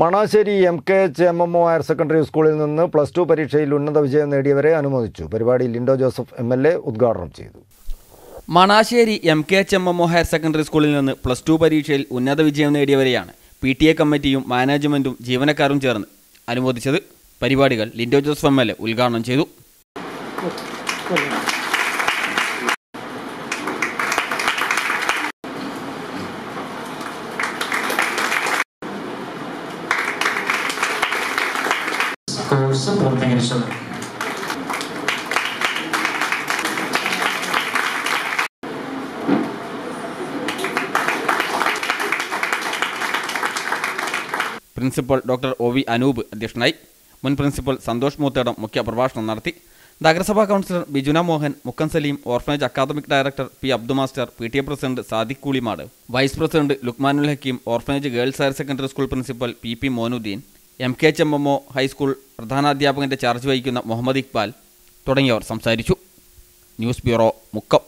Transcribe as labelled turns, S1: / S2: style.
S1: Manassery M K H M M O higher secondary സ്കൂളിൽ നിന്ന് plus two പരീക്ഷയിൽ ഉന്നത വിജയം നേടിയവരെ അനുമോദിച്ചു. പരിപാടി Linto Joseph M L A ഉദ്ഘാടനം ചെയ്തു.
S2: Manassery M K H M M O higher secondary സ്കൂളിൽ നിന്ന് പ്ലസ് ടു പരീക്ഷയിൽ ഉന്നത വിജയം നേടിയവരെയാണ് പി ടി എ കമ്മിറ്റിയും മാനേജ്മെന്റും ജീവനക്കാരും ചേർന്ന് അനുമോദിച്ചത്. പരിപാടികൾ Linto Joseph M L A ഉദ്ഘാടനം ചെയ്തു.
S3: Course പൂർത്തീകരിച്ചത്
S2: principal doctor O V Anoop അധ്യക്ഷനായി മുൻ പ്രിൻസിപ്പൽ സന്തോഷ് മൂത്തേടം മുഖ്യ പ്രഭാഷണം നടത്തി നഗരസഭാ councillor Bijuna Mohan Mukkan Saleem orphanage academic director P Abdu master P T A president Sadiq Koolimad vice president Lukmanul Hakeem orphanage girls higher secondary school principal P P Moinudheen M K O high school പ്രധാനാധ്യാപകന്റെ charge വഹിക്കുന്ന മുഹമ്മദ് ഇക്ബാൽ തുടങ്ങിയവർ സംസാരിച്ചു. News bureau Mukkam.